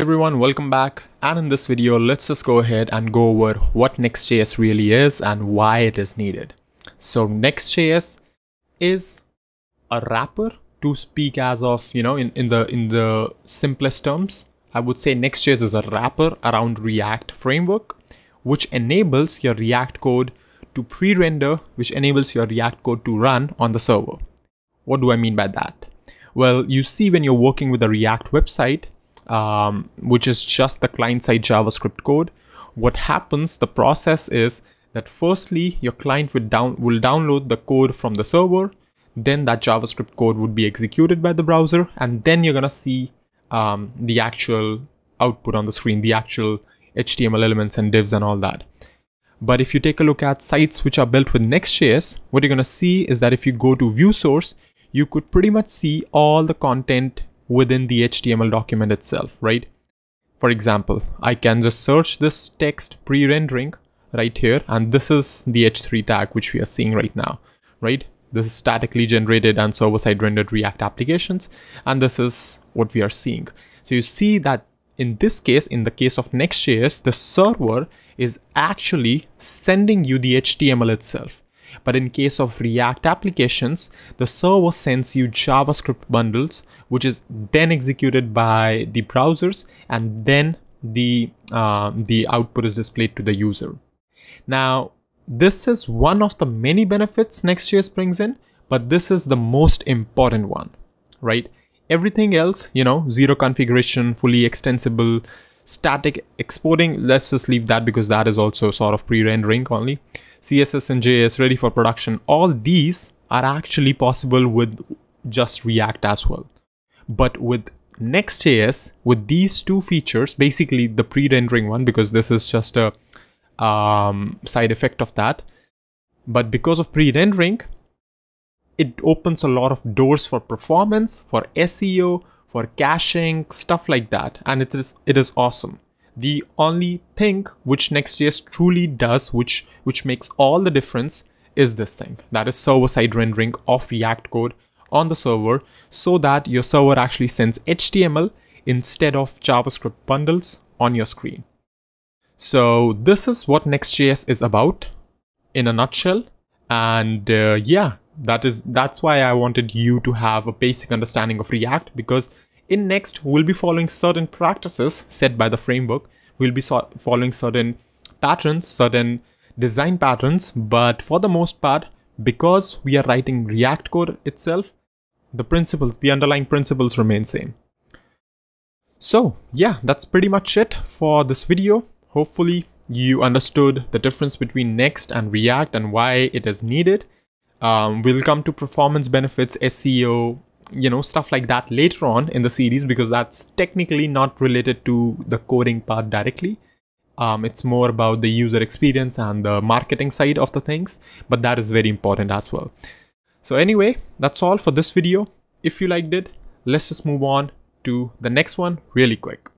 everyone, welcome back. And in this video, let's just go ahead and go over what Next.js really is and why it is needed. So Next.js is a wrapper to speak as of, you know, in, in the in the simplest terms. I would say Next.js is a wrapper around React framework, which enables your React code to pre-render, which enables your React code to run on the server. What do I mean by that? Well, you see when you're working with a React website, um, which is just the client-side JavaScript code. What happens, the process is that firstly, your client will, down, will download the code from the server, then that JavaScript code would be executed by the browser, and then you're gonna see um, the actual output on the screen, the actual HTML elements and divs and all that. But if you take a look at sites which are built with Next.js, what you're gonna see is that if you go to view source, you could pretty much see all the content within the HTML document itself, right? For example, I can just search this text pre-rendering right here, and this is the h3 tag which we are seeing right now, right? This is statically generated and server-side rendered React applications, and this is what we are seeing. So you see that in this case, in the case of Next.js, the server is actually sending you the HTML itself. But in case of React applications, the server sends you JavaScript bundles, which is then executed by the browsers, and then the uh, the output is displayed to the user. Now, this is one of the many benefits Next.js brings in, but this is the most important one, right? Everything else, you know, zero configuration, fully extensible, static exporting, let's just leave that because that is also sort of pre-rendering only. CSS and JS ready for production. All these are actually possible with just React as well. But with Next.js, with these two features, basically the pre-rendering one, because this is just a um, side effect of that. But because of pre-rendering, it opens a lot of doors for performance, for SEO, for caching, stuff like that. And it is it is awesome. The only thing which Next.js truly does, which, which makes all the difference, is this thing. That is server-side rendering of React code on the server so that your server actually sends HTML instead of JavaScript bundles on your screen. So this is what Next.js is about in a nutshell. And uh, yeah, that is that's why I wanted you to have a basic understanding of React because in Next, we'll be following certain practices set by the framework. We'll be so following certain patterns, certain design patterns, but for the most part, because we are writing React code itself, the principles, the underlying principles remain same. So yeah, that's pretty much it for this video. Hopefully you understood the difference between Next and React and why it is needed. Um, we'll come to performance benefits, SEO, you know stuff like that later on in the series because that's technically not related to the coding part directly. Um, it's more about the user experience and the marketing side of the things but that is very important as well. So anyway that's all for this video. If you liked it let's just move on to the next one really quick